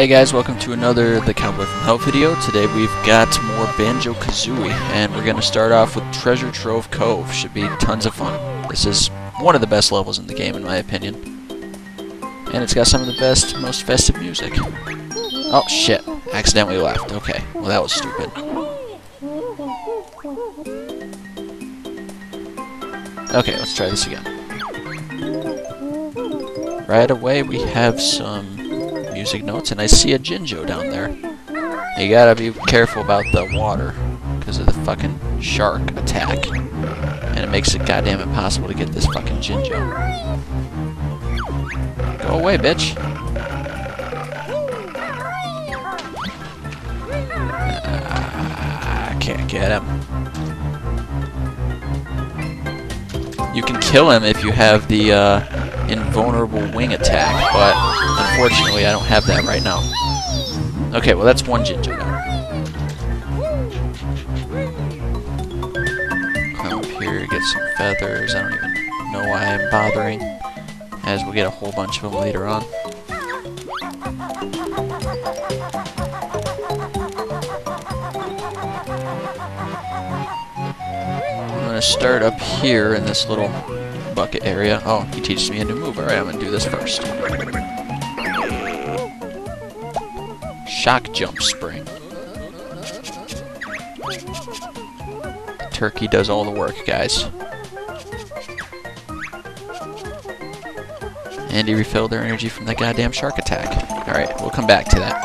Hey guys, welcome to another The Cowboy from Hell video. Today we've got more Banjo-Kazooie, and we're going to start off with Treasure Trove Cove. Should be tons of fun. This is one of the best levels in the game, in my opinion. And it's got some of the best, most festive music. Oh, shit. Accidentally left. Okay. Well, that was stupid. Okay, let's try this again. Right away, we have some music notes, and I see a Jinjo down there. You gotta be careful about the water, because of the fucking shark attack. And it makes it goddamn impossible to get this fucking Jinjo. Go away, bitch. Ah, I can't get him. You can kill him if you have the, uh, invulnerable wing attack, but unfortunately I don't have that right now. Okay, well that's one Jinjo now. Come up here, get some feathers. I don't even know why I'm bothering, as we'll get a whole bunch of them later on. I'm to start up here in this little bucket area. Oh, he teaches me a new move. Alright, I'm gonna do this first. Shock Jump Spring. Turkey does all the work, guys. And he refilled their energy from the goddamn shark attack. Alright, we'll come back to that.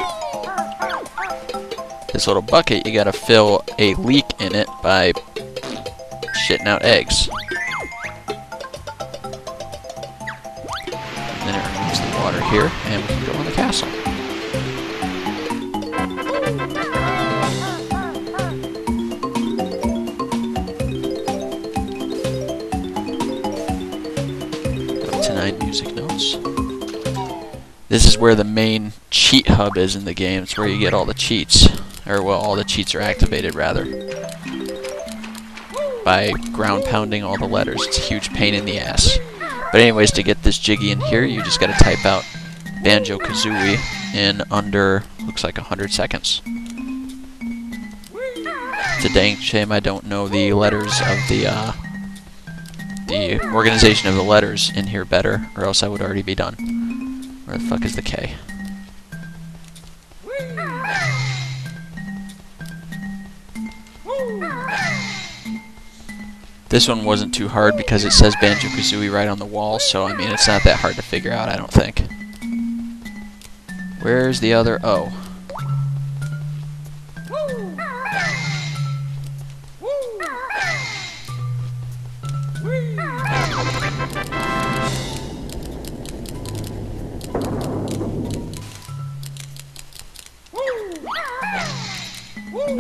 This little bucket, you gotta fill a leak in it by shitting out eggs. And then it removes the water here, and we can go in the castle. This is where the main cheat hub is in the game. It's where you get all the cheats. Or, well, all the cheats are activated, rather. By ground pounding all the letters. It's a huge pain in the ass. But anyways, to get this Jiggy in here, you just gotta type out Banjo-Kazooie in under, looks like 100 seconds. It's a dang shame I don't know the letters of the, uh, the organization of the letters in here better, or else I would already be done. Where the fuck is the K? This one wasn't too hard because it says Banjo-Kazooie right on the wall, so I mean it's not that hard to figure out, I don't think. Where's the other O?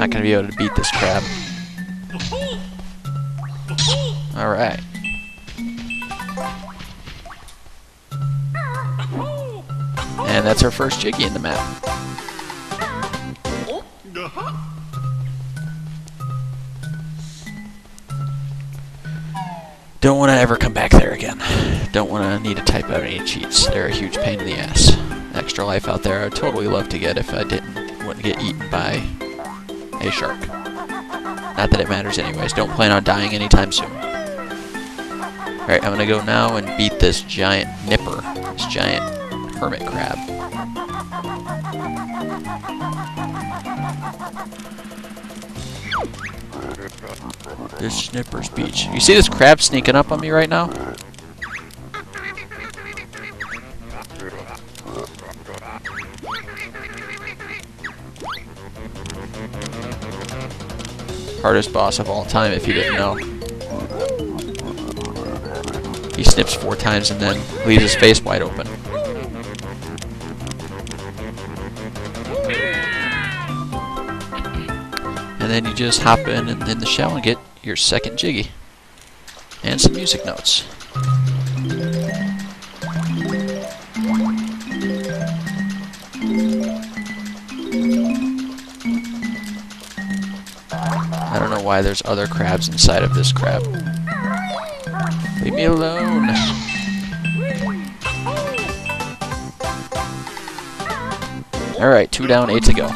Not gonna be able to beat this crab. Alright. And that's our first Jiggy in the map. Don't want to ever come back there again. Don't want to need to type out any cheats. They're a huge pain in the ass. Extra life out there I'd totally love to get if I didn't wouldn't get eaten by a shark. Not that it matters anyways. Don't plan on dying anytime soon. Alright, I'm gonna go now and beat this giant nipper. This giant hermit crab. This Snipper's Beach. You see this crab sneaking up on me right now? Hardest boss of all time if you didn't know. He snips four times and then leaves his face wide open. And then you just hop in, in, in the shell and get your second jiggy. And some music notes. Why there's other crabs inside of this crab. Leave me alone. Alright, two down, eight to go.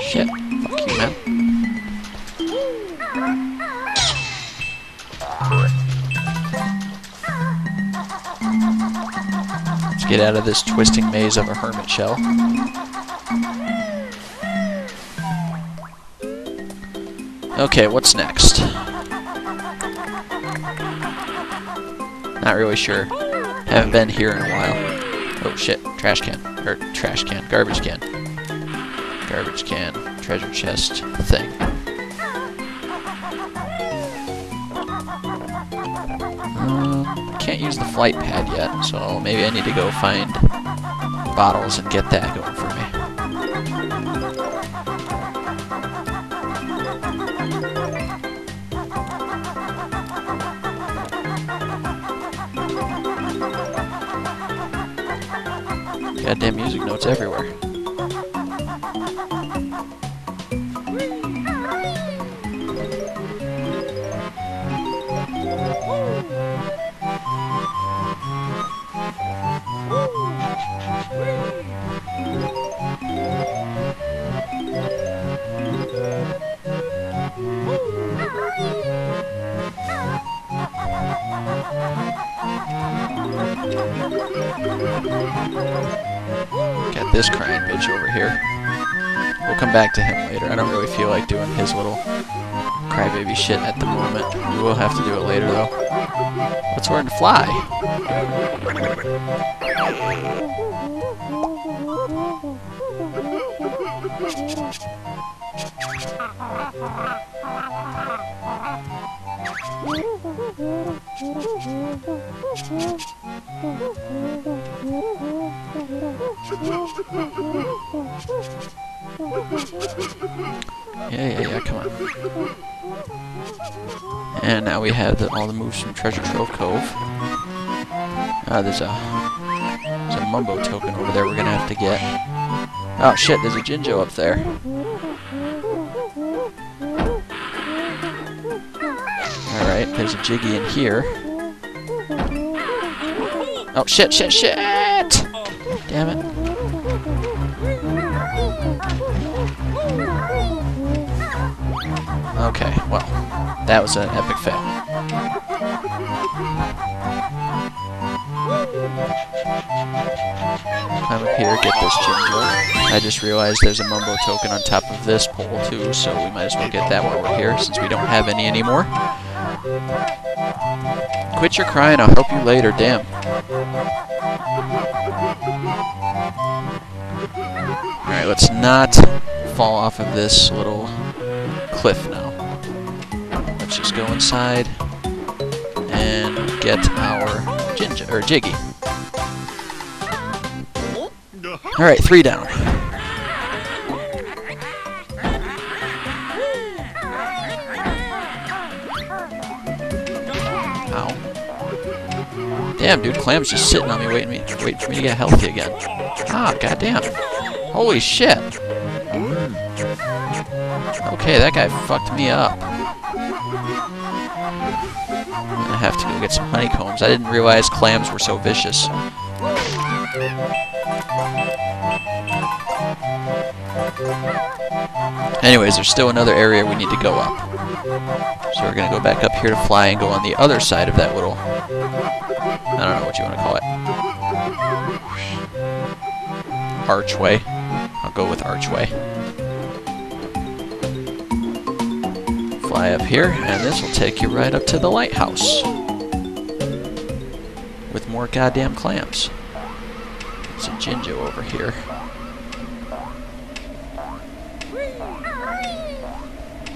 Shit. Fuck you, man. Let's get out of this twisting maze of a hermit shell. Okay, what's next? Not really sure. Haven't been here in a while. Oh shit, trash can. Or trash can, garbage can. Garbage can, treasure chest thing. Um, can't use the flight pad yet, so maybe I need to go find bottles and get that going Goddamn music notes everywhere. Got this crying bitch over here. We'll come back to him later. I don't really feel like doing his little crybaby shit at the moment. We will have to do it later though. Let's learn to fly. Yeah, yeah, yeah, come on. And now we have the, all the moves from Treasure Trove Cove. Ah, there's a there's a Mumbo token over there we're gonna have to get. Oh shit, there's a Jinjo up there. Alright, there's a Jiggy in here. Oh shit, shit, shit! Damn it. Okay, well, that was an epic fail. Climb up here, get this Jinjo. I just realized there's a Mumbo token on top of this pole too, so we might as well get that while we're here, since we don't have any anymore. Quit your crying, I'll help you later, damn. Alright, let's not fall off of this little cliff. Let's go inside and get our Jinjo or jiggy. Alright, three down. Ow. Damn, dude, Clam's just sitting on me waiting, me, waiting for me to get healthy again. Ah, goddamn. Holy shit. Okay, that guy fucked me up. Get some honeycombs. I didn't realize clams were so vicious. Anyways, there's still another area we need to go up. So we're gonna go back up here to fly and go on the other side of that little... I don't know what you want to call it. Archway. I'll go with archway. Fly up here, and this will take you right up to the lighthouse. Goddamn clams. There's a Jinjo over here.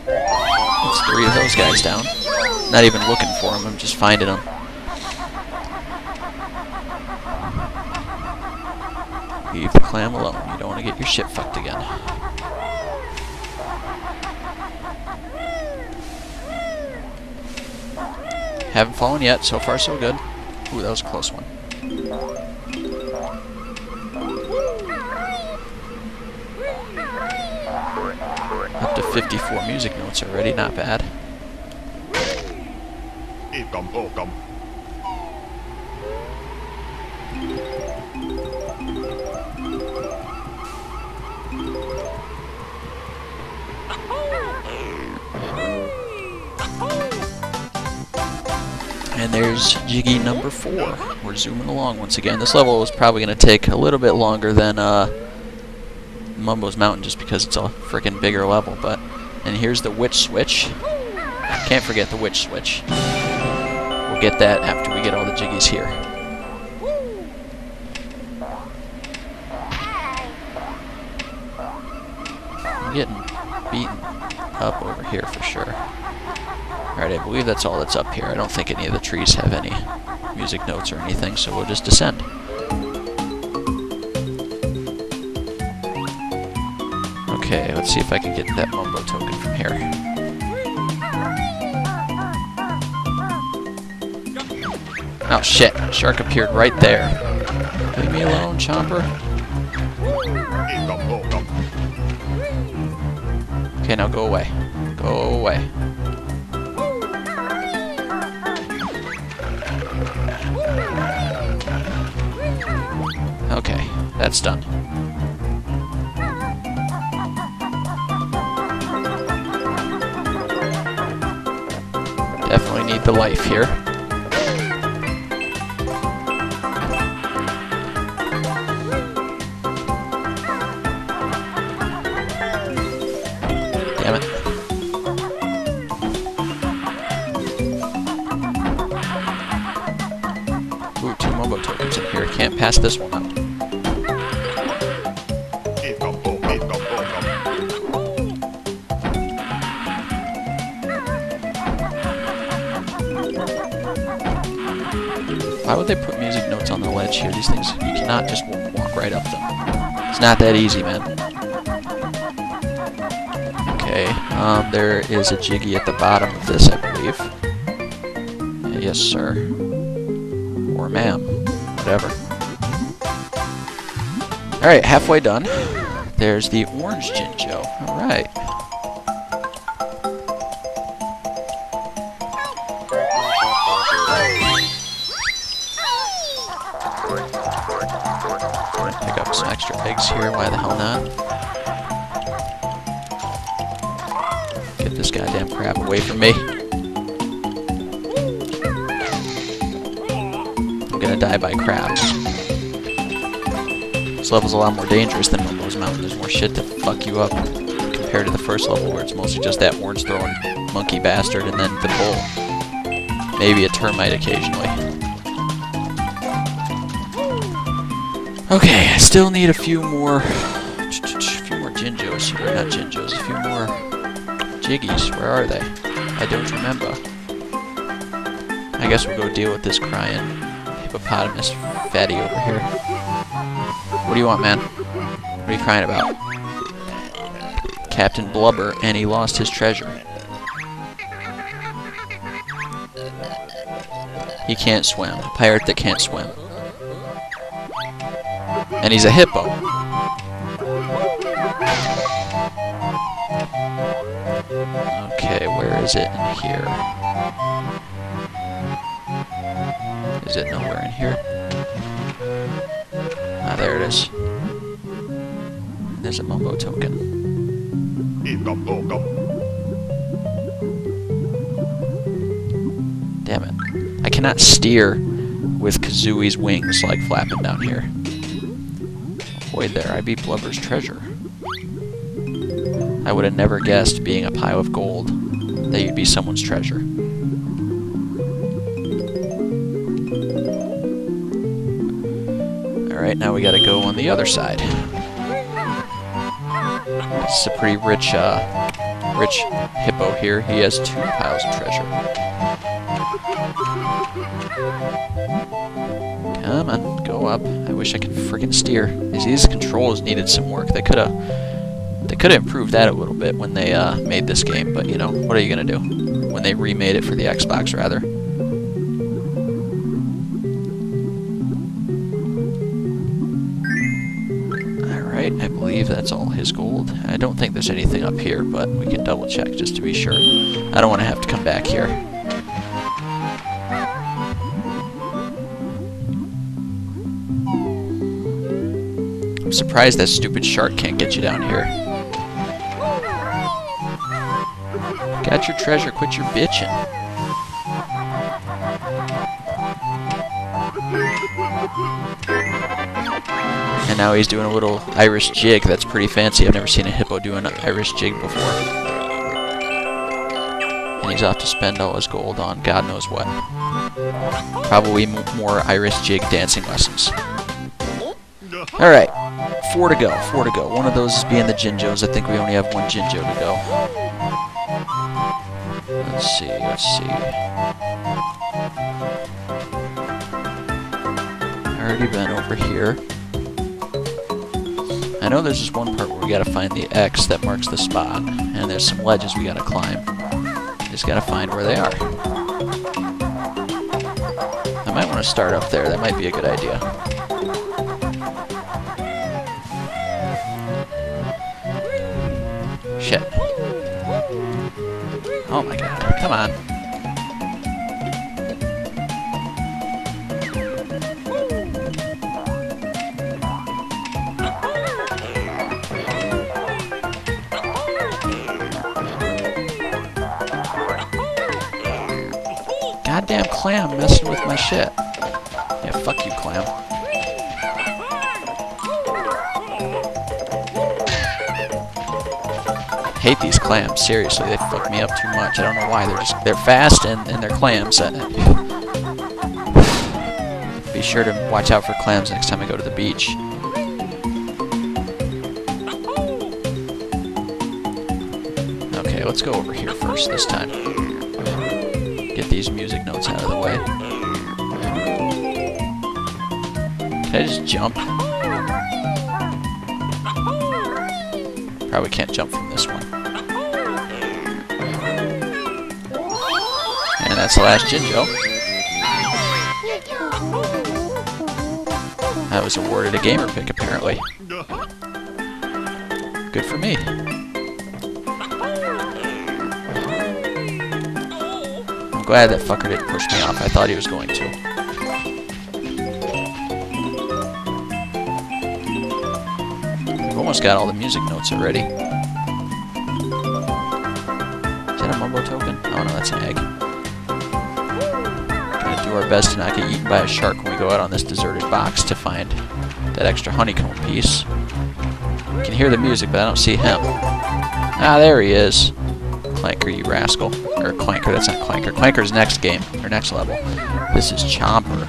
It's three of those guys down. Not even looking for them, I'm just finding them. Leave the clam alone. You don't want to get your shit fucked again. Haven't fallen yet. So far, so good. Ooh, that was a close one. Up to 54 music notes already. Not bad. And there's Jiggy number four. We're zooming along once again. This level is probably going to take a little bit longer than uh, Mumbo's Mountain just because it's a freaking bigger level. But And here's the witch switch. Can't forget the witch switch. We'll get that after we get all the Jiggies here. I'm getting beaten up over here for sure. Alright, I believe that's all that's up here. I don't think any of the trees have any music notes or anything, so we'll just descend. Okay, let's see if I can get that Mumbo token from here. Oh shit, shark appeared right there. Leave me alone, Chomper. Okay, now go away. Go away. That's done. Definitely need the life here. Damn it. Ooh, two tokens in here. Can't pass this one up. Why would they put music notes on the ledge here? These things, you cannot just walk right up them. It's not that easy, man. Okay, um, there is a Jiggy at the bottom of this, I believe. Yes, sir. Or ma'am. Whatever. Alright, halfway done. There's the orange Jinjo. Alright. Some extra eggs here, why the hell not? Get this goddamn crab away from me. I'm gonna die by crabs. This level's a lot more dangerous than Mumbo's Mountain. There's more shit to fuck you up compared to the first level where it's mostly just that orange throwing monkey bastard and then the bull. Maybe a termite occasionally. Okay, I still need a few more, a few more Jinjos here, not Jinjos, a few more Jiggies. Where are they? I don't remember. I guess we'll go deal with this crying hippopotamus fatty over here. What do you want, man? What are you crying about? Captain Blubber, and he lost his treasure. He can't swim. A pirate that can't swim. And he's a hippo. Okay, where is it in here? Is it nowhere in here? Ah, there it is. There's a Mumbo token. Damn it. I cannot steer with Kazooie's wings like flapping down here. Boy, there, I beat Blubber's treasure. I would have never guessed, being a pile of gold, that you'd be someone's treasure. Alright, now we gotta go on the other side. This is a pretty rich, uh, rich hippo here. He has two piles of treasure. Come on, up. I wish I could freaking steer. These, these controls needed some work. They could have they could have improved that a little bit when they uh, made this game, but you know, what are you gonna do? When they remade it for the Xbox, rather. Alright, I believe that's all his gold. I don't think there's anything up here, but we can double check just to be sure. I don't want to have to come back here. surprised that stupid shark can't get you down here. Got your treasure, quit your bitching. And now he's doing a little Irish jig that's pretty fancy. I've never seen a hippo do an Irish jig before. And he's off to spend all his gold on God knows what. Probably more Irish jig dancing lessons. Alright, four to go, four to go. One of those is being the Jinjos. I think we only have one Jinjo to go. Let's see, let's see. Already been over here. I know there's just one part where we gotta find the X that marks the spot, and there's some ledges we gotta climb. Just gotta find where they are. I might want to start up there, that might be a good idea. Oh my god, come on. Goddamn clam messing with my shit. Yeah, fuck you, clam. Hate these clams, seriously, they fuck me up too much. I don't know why, they're just, they're fast and, and they're clams. Uh, be sure to watch out for clams next time I go to the beach. Okay, let's go over here first this time. Get these music notes out of the way. Can I just jump? Probably can't jump from And that's the last Jinjo. I was awarded a gamerpic, apparently. Good for me. I'm glad that fucker didn't push me off. I thought he was going to. Almost got all the music notes already. Is that a mumbo token? Oh no, that's an egg. Our best to not get eaten by a shark when we go out on this deserted box to find that extra honeycomb piece. I can hear the music, but I don't see him. Ah, there he is. Clanker, you rascal. Or Clanker, that's not Clanker. Clanker's next game, or next level. This is Chomper.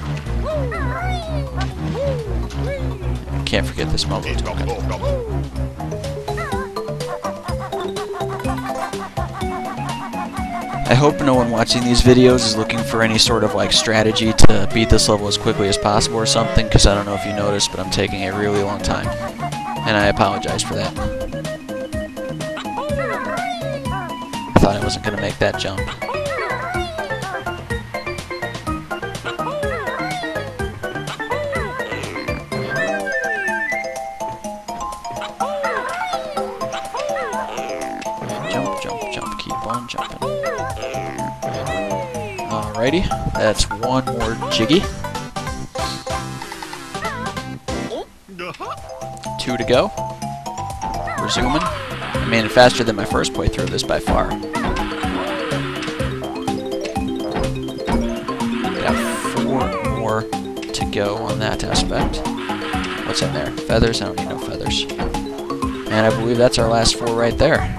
Can't forget this mumbo I hope no one watching these videos is looking for any sort of like strategy to beat this level as quickly as possible or something, because I don't know if you noticed, but I'm taking a really long time. And I apologize for that. I thought I wasn't going to make that jump. Jump, Alrighty, that's one more jiggy. Two to go. We're zooming. I made it faster than my first playthrough of this by far. Four more to go on that aspect. What's in there? Feathers? I don't need no feathers. And I believe that's our last four right there.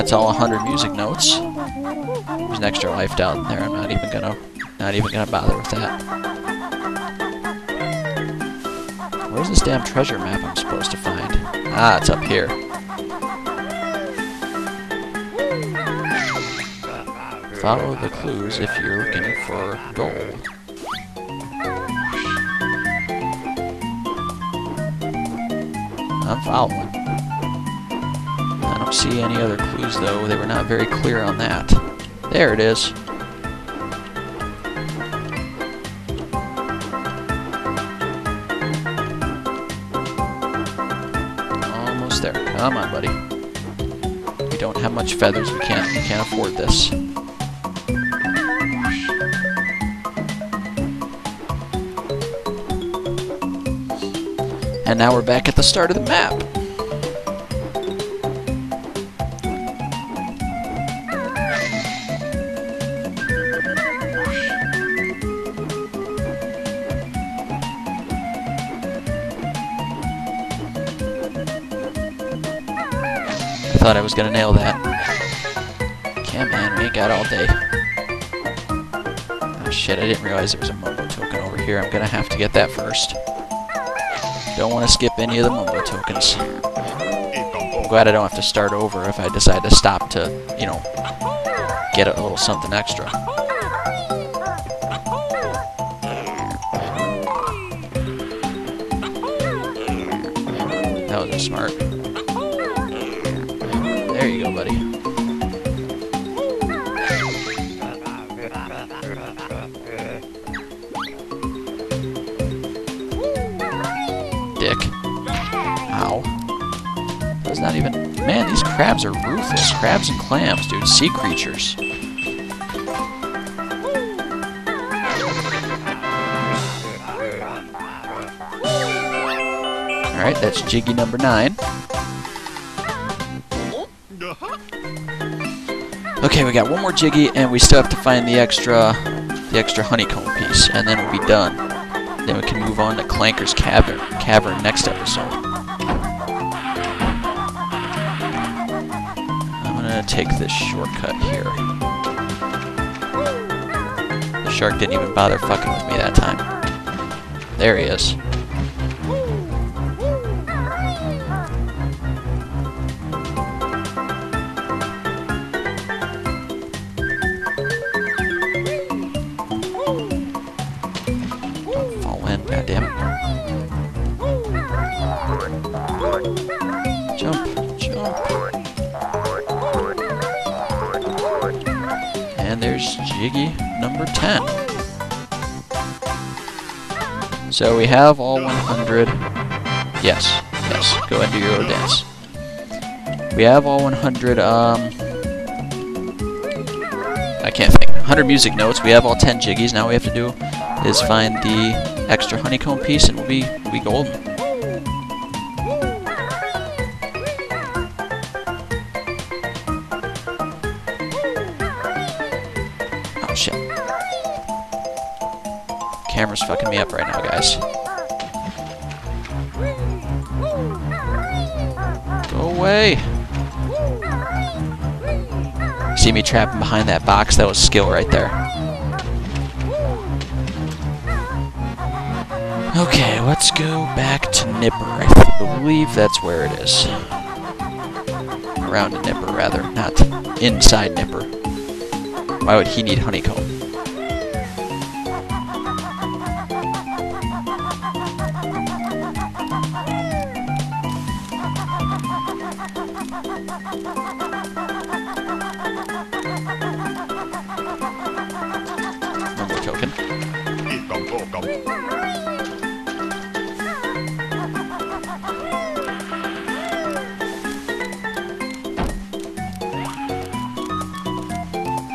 That's all 100 music notes. There's an extra life down there. I'm not even gonna, not even gonna bother with that. Where's this damn treasure map I'm supposed to find? Ah, it's up here. Follow the clues if you're looking for gold. I'm following. Don't see any other clues though. They were not very clear on that. There it is. Almost there. Come on, buddy. We don't have much feathers. We can't. We can't afford this. And now we're back at the start of the map. Thought I was gonna nail that. Come man, we ain't got all day. Oh shit, I didn't realize there was a Mumbo token over here. I'm gonna have to get that first. Don't want to skip any of the Mumbo tokens. I'm glad I don't have to start over if I decide to stop to, you know, get a little something extra. That was smart. Crabs are ruthless. Crabs and clams, dude. Sea creatures. Alright, that's Jiggy number nine. Okay, we got one more Jiggy, and we still have to find the extra, the extra honeycomb piece, and then we'll be done. Then we can move on to Clanker's Cavern, Cavern next episode. Take this shortcut here. The shark didn't even bother fucking with me that time. There he is. Don't fall in, goddammit. Jiggy number 10. So we have all 100. Yes, yes, go and do your little dance. We have all 100, um... I can't think. 100 music notes. We have all 10 jiggies. Now we have to do is find the extra honeycomb piece and we'll be, we'll be golden. Up right now, guys. Go away! See me trapping behind that box? That was skill right there. Okay, let's go back to Nipper. I believe that's where it is. Around Nipper, rather, not inside Nipper. Why would he need honeycomb?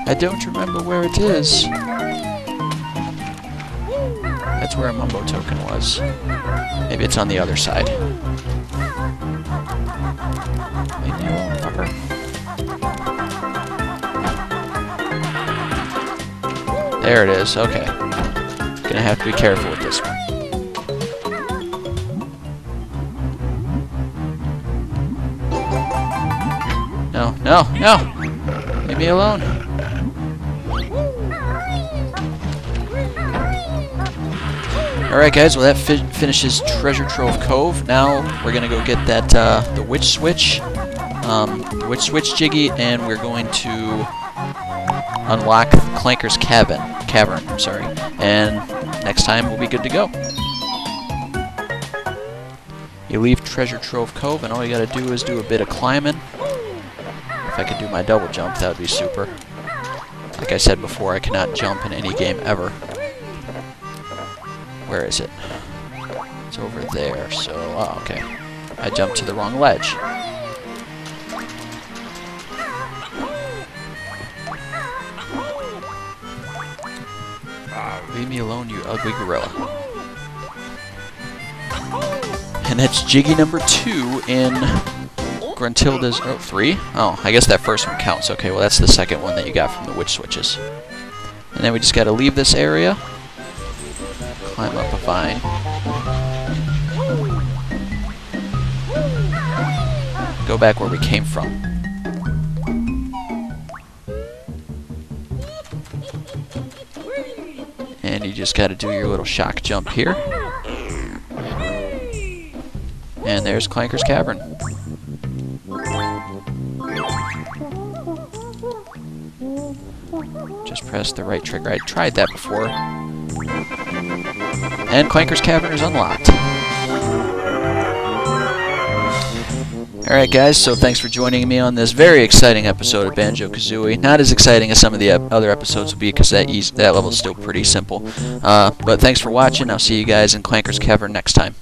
I don't remember where it is. That's where a Mumbo token was. Maybe it's on the other side. There it is, okay. Gonna have to be careful with this one. No, no, no! Leave me alone. Alright guys, well that fi finishes Treasure Trove Cove. Now we're gonna go get that, uh, the Witch Switch, um, Witch Switch Jiggy, and we're going to unlock Clanker's Cabin, Cavern, I'm sorry. And next time we'll be good to go. You leave Treasure Trove Cove, and all you gotta do is do a bit of climbing. If I could do my double jump, that would be super. Like I said before, I cannot jump in any game ever. Where is it? It's over there, so... Oh, okay. I jumped to the wrong ledge. Leave me alone, you ugly gorilla. And that's Jiggy number two in Gruntilda's... Oh, three? Oh, I guess that first one counts. Okay, well that's the second one that you got from the witch switches. And then we just gotta leave this area climb up a vine. Go back where we came from. And you just gotta do your little shock jump here. And there's Clanker's Cavern. Just press the right trigger. I tried that before. And Clanker's Cavern is unlocked. Alright guys, so thanks for joining me on this very exciting episode of Banjo-Kazooie. Not as exciting as some of the ep other episodes will be because that, that level is still pretty simple. Uh, but thanks for watching. I'll see you guys in Clanker's Cavern next time.